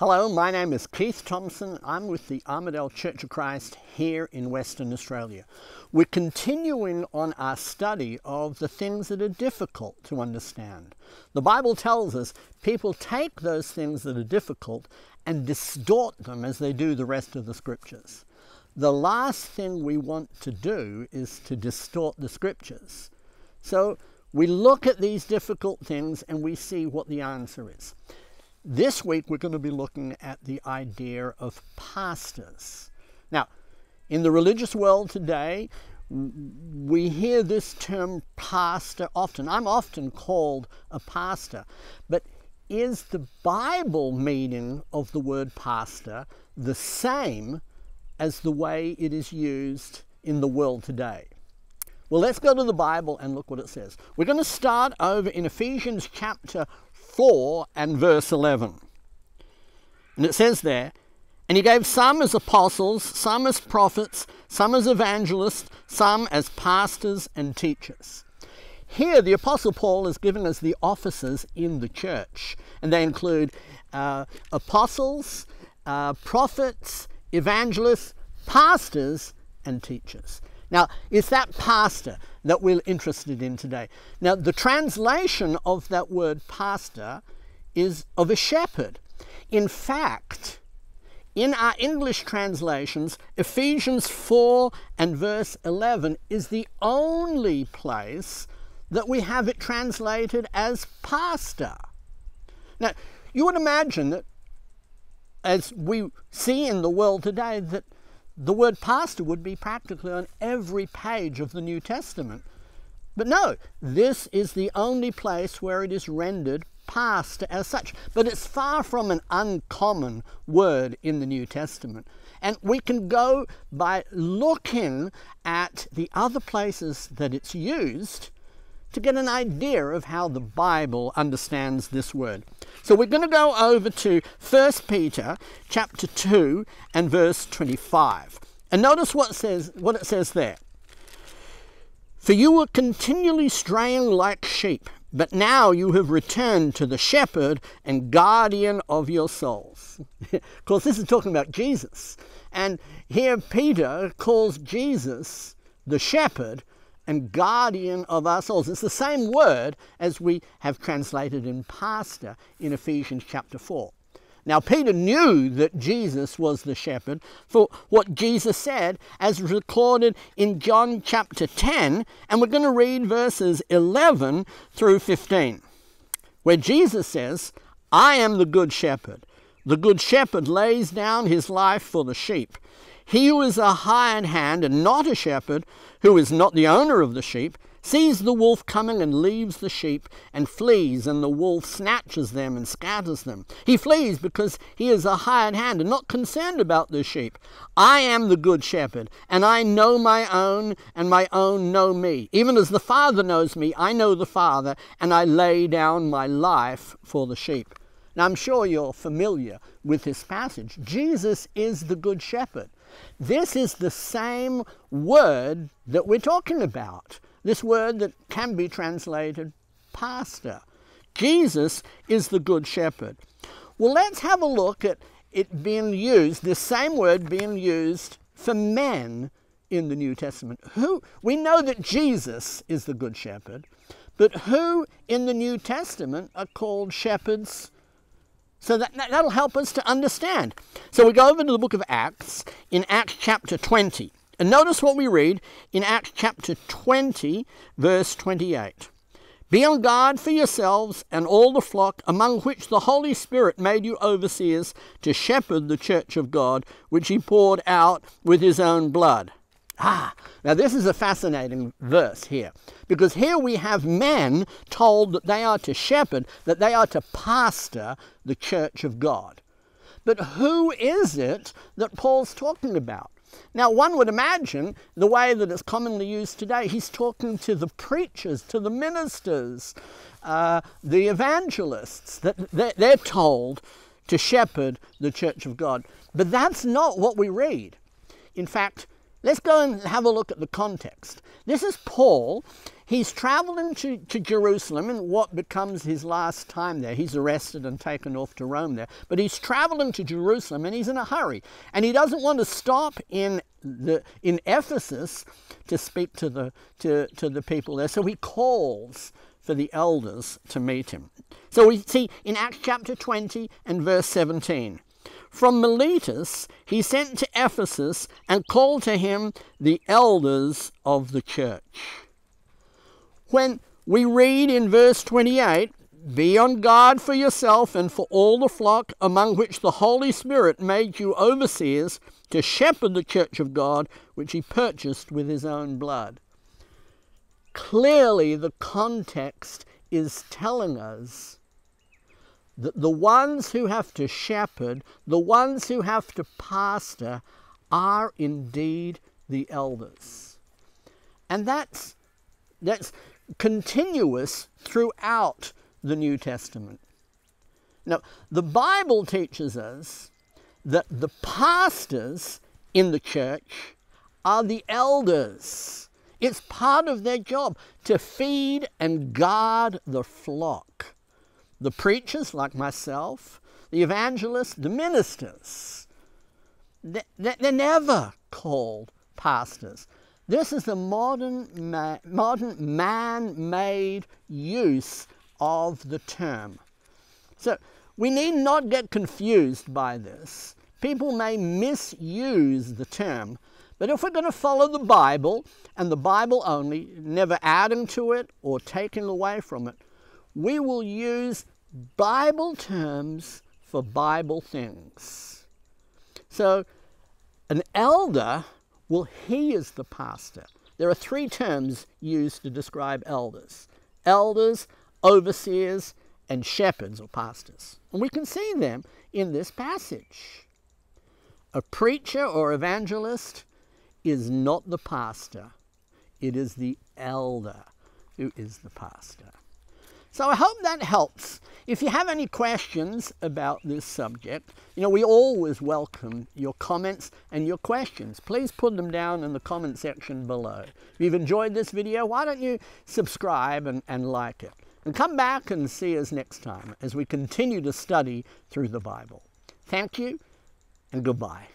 Hello, my name is Keith Thompson. I'm with the Armadale Church of Christ here in Western Australia. We're continuing on our study of the things that are difficult to understand. The Bible tells us people take those things that are difficult and distort them as they do the rest of the scriptures. The last thing we want to do is to distort the scriptures. So we look at these difficult things and we see what the answer is. This week we're going to be looking at the idea of pastors. Now, in the religious world today, we hear this term pastor often. I'm often called a pastor, but is the Bible meaning of the word pastor the same as the way it is used in the world today? Well, let's go to the Bible and look what it says. We're going to start over in Ephesians chapter 4 and verse 11. And it says there, and he gave some as apostles, some as prophets, some as evangelists, some as pastors and teachers. Here, the Apostle Paul is giving us the offices in the church, and they include uh, apostles, uh, prophets, evangelists, pastors, and teachers. Now, it's that pastor that we're interested in today. Now, the translation of that word pastor is of a shepherd. In fact, in our English translations, Ephesians 4 and verse 11 is the only place that we have it translated as pastor. Now, you would imagine that as we see in the world today, that the word pastor would be practically on every page of the New Testament. But no, this is the only place where it is rendered pastor as such. But it's far from an uncommon word in the New Testament. And we can go by looking at the other places that it's used to get an idea of how the Bible understands this word. So we're going to go over to 1 Peter chapter 2 and verse 25. And notice what it says what it says there. For you were continually straying like sheep, but now you have returned to the shepherd and guardian of your souls. of course, this is talking about Jesus. And here Peter calls Jesus the shepherd and guardian of our souls. It's the same word as we have translated in pastor in Ephesians chapter 4. Now, Peter knew that Jesus was the shepherd for what Jesus said, as recorded in John chapter 10, and we're going to read verses 11 through 15, where Jesus says, I am the good shepherd. The good shepherd lays down his life for the sheep. He who is a hired hand and not a shepherd, who is not the owner of the sheep, sees the wolf coming and leaves the sheep and flees, and the wolf snatches them and scatters them. He flees because he is a hired hand and not concerned about the sheep. I am the good shepherd, and I know my own, and my own know me. Even as the Father knows me, I know the Father, and I lay down my life for the sheep. Now, I'm sure you're familiar with this passage. Jesus is the good shepherd. This is the same word that we're talking about. This word that can be translated pastor. Jesus is the good shepherd. Well, let's have a look at it being used, the same word being used for men in the New Testament. Who we know that Jesus is the good shepherd, but who in the New Testament are called shepherds so that, that'll help us to understand. So we go over to the book of Acts in Acts chapter 20. And notice what we read in Acts chapter 20, verse 28. Be on guard for yourselves and all the flock among which the Holy Spirit made you overseers to shepherd the church of God, which he poured out with his own blood. Ah, now this is a fascinating verse here, because here we have men told that they are to shepherd, that they are to pastor the church of God. But who is it that Paul's talking about? Now, one would imagine the way that it's commonly used today, he's talking to the preachers, to the ministers, uh, the evangelists, that they're told to shepherd the church of God. But that's not what we read. In fact, Let's go and have a look at the context. This is Paul. he's traveling to, to Jerusalem in what becomes his last time there. He's arrested and taken off to Rome there. But he's traveling to Jerusalem and he's in a hurry. And he doesn't want to stop in the in Ephesus to speak to the to, to the people there. So he calls for the elders to meet him. So we see in Acts chapter 20 and verse 17. From Miletus he sent to Ephesus and called to him the elders of the church. When we read in verse 28, Be on guard for yourself and for all the flock among which the Holy Spirit made you overseers to shepherd the church of God, which he purchased with his own blood. Clearly, the context is telling us that the ones who have to shepherd, the ones who have to pastor, are indeed the elders. And that's, that's continuous throughout the New Testament. Now, the Bible teaches us that the pastors in the church are the elders. It's part of their job to feed and guard the flock the preachers like myself, the evangelists, the ministers. They're never called pastors. This is the modern, modern man-made use of the term. So we need not get confused by this. People may misuse the term, but if we're going to follow the Bible, and the Bible only, never adding to it or taking away from it, we will use Bible terms for Bible things. So, an elder, well, he is the pastor. There are three terms used to describe elders elders, overseers, and shepherds or pastors. And we can see them in this passage. A preacher or evangelist is not the pastor, it is the elder who is the pastor. So I hope that helps. If you have any questions about this subject, you know, we always welcome your comments and your questions. Please put them down in the comment section below. If you've enjoyed this video, why don't you subscribe and, and like it? And come back and see us next time as we continue to study through the Bible. Thank you and goodbye.